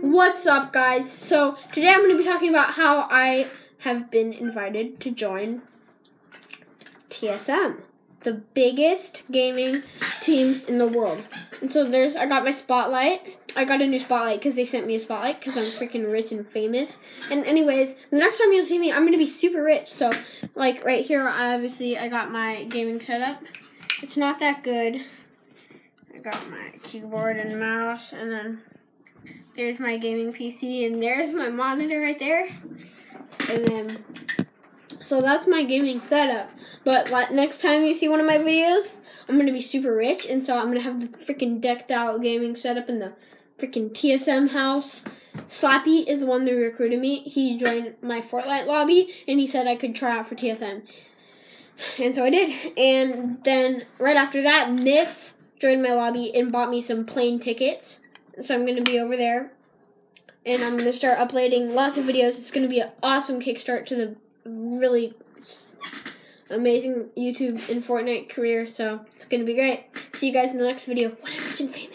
What's up, guys? So, today I'm going to be talking about how I have been invited to join TSM, the biggest gaming team in the world. And so, there's, I got my spotlight. I got a new spotlight because they sent me a spotlight because I'm freaking rich and famous. And, anyways, the next time you'll see me, I'm going to be super rich. So, like, right here, obviously, I got my gaming setup. It's not that good. I got my keyboard and mouse, and then there's my gaming PC, and there's my monitor right there. And then, so that's my gaming setup. But like, next time you see one of my videos, I'm gonna be super rich, and so I'm gonna have the freaking decked out gaming setup in the freaking TSM house. Slappie is the one that recruited me. He joined my Fortnite lobby, and he said I could try out for TSM. And so I did. And then right after that, Myth joined my lobby and bought me some plane tickets. So I'm going to be over there. And I'm going to start uploading lots of videos. It's going to be an awesome kickstart to the really amazing YouTube and Fortnite career. So it's going to be great. See you guys in the next video when I'm rich famous.